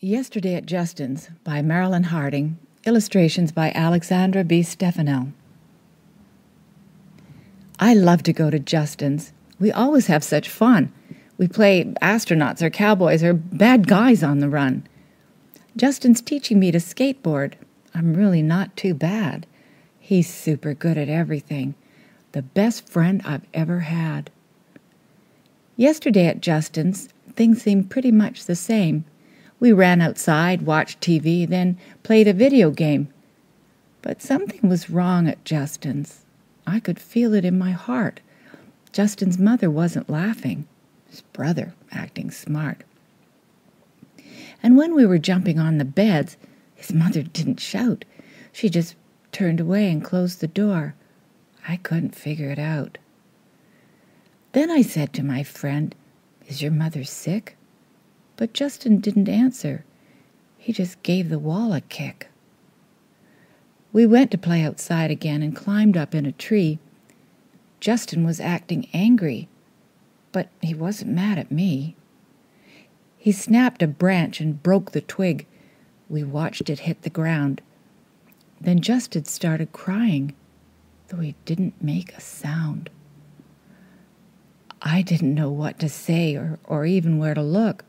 Yesterday at Justin's by Marilyn Harding, illustrations by Alexandra B. Stefanel. I love to go to Justin's. We always have such fun. We play astronauts or cowboys or bad guys on the run. Justin's teaching me to skateboard. I'm really not too bad. He's super good at everything. The best friend I've ever had. Yesterday at Justin's, things seemed pretty much the same. We ran outside, watched TV, then played a video game. But something was wrong at Justin's. I could feel it in my heart. Justin's mother wasn't laughing, his brother acting smart. And when we were jumping on the beds, his mother didn't shout. She just turned away and closed the door. I couldn't figure it out. Then I said to my friend, Is your mother sick? But Justin didn't answer. He just gave the wall a kick. We went to play outside again and climbed up in a tree. Justin was acting angry, but he wasn't mad at me. He snapped a branch and broke the twig. We watched it hit the ground. Then Justin started crying, though he didn't make a sound. I didn't know what to say or, or even where to look.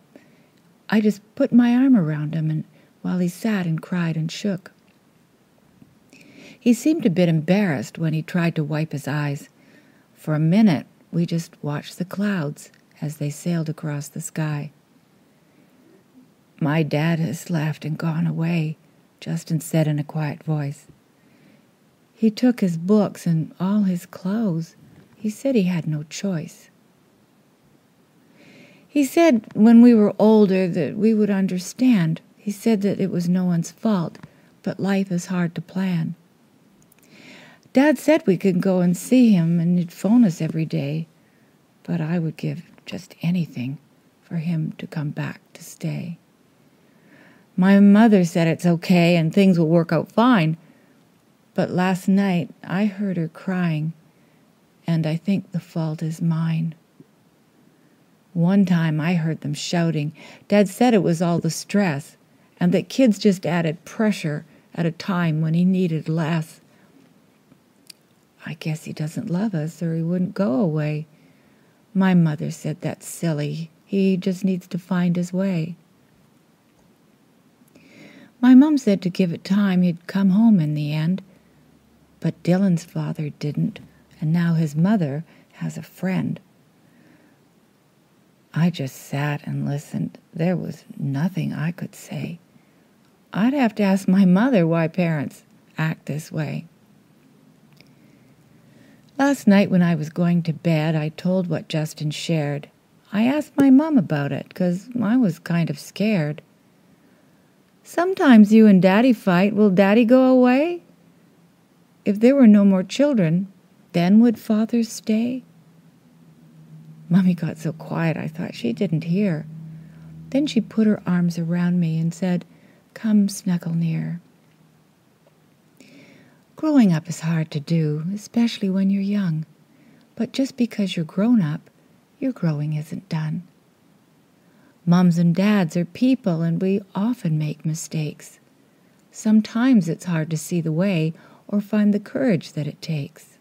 I just put my arm around him and while he sat and cried and shook. He seemed a bit embarrassed when he tried to wipe his eyes. For a minute, we just watched the clouds as they sailed across the sky. My dad has left and gone away, Justin said in a quiet voice. He took his books and all his clothes. He said he had no choice. He said when we were older that we would understand. He said that it was no one's fault, but life is hard to plan. Dad said we could go and see him and he'd phone us every day, but I would give just anything for him to come back to stay. My mother said it's okay and things will work out fine, but last night I heard her crying, and I think the fault is mine. One time I heard them shouting. Dad said it was all the stress, and that kids just added pressure at a time when he needed less. I guess he doesn't love us or he wouldn't go away. My mother said that's silly. He just needs to find his way. My mom said to give it time he'd come home in the end. But Dylan's father didn't, and now his mother has a friend. I just sat and listened. There was nothing I could say. I'd have to ask my mother why parents act this way. Last night, when I was going to bed, I told what Justin shared. I asked my mom about it because I was kind of scared. Sometimes you and Daddy fight. Will Daddy go away? If there were no more children, then would Father stay? Mummy got so quiet I thought she didn't hear. Then she put her arms around me and said, Come snuggle near. Growing up is hard to do, especially when you're young. But just because you're grown up, your growing isn't done. Mums and dads are people, and we often make mistakes. Sometimes it's hard to see the way or find the courage that it takes.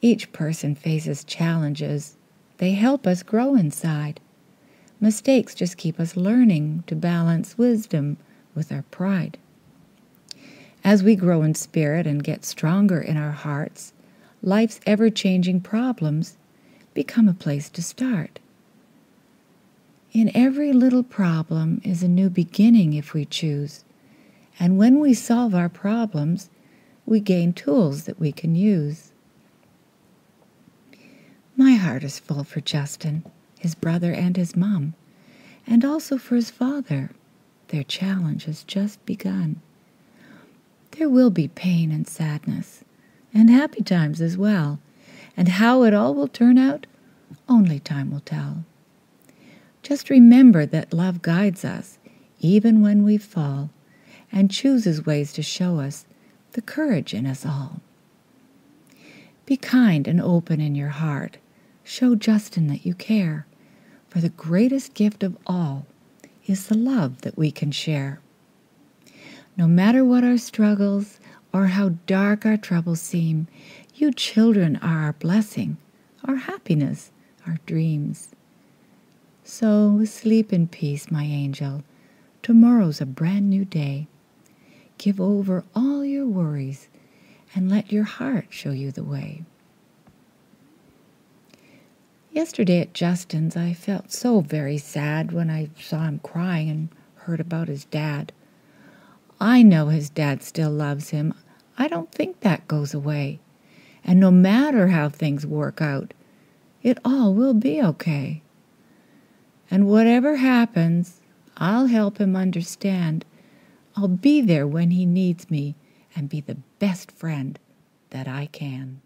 Each person faces challenges they help us grow inside. Mistakes just keep us learning to balance wisdom with our pride. As we grow in spirit and get stronger in our hearts, life's ever changing problems become a place to start. In every little problem is a new beginning if we choose, and when we solve our problems, we gain tools that we can use. My heart is full for Justin, his brother, and his mom, and also for his father. Their challenge has just begun. There will be pain and sadness, and happy times as well, and how it all will turn out, only time will tell. Just remember that love guides us even when we fall and chooses ways to show us the courage in us all. Be kind and open in your heart Show Justin that you care, for the greatest gift of all is the love that we can share. No matter what our struggles or how dark our troubles seem, you children are our blessing, our happiness, our dreams. So sleep in peace, my angel. Tomorrow's a brand new day. Give over all your worries and let your heart show you the way. Yesterday at Justin's, I felt so very sad when I saw him crying and heard about his dad. I know his dad still loves him. I don't think that goes away. And no matter how things work out, it all will be okay. And whatever happens, I'll help him understand. I'll be there when he needs me and be the best friend that I can.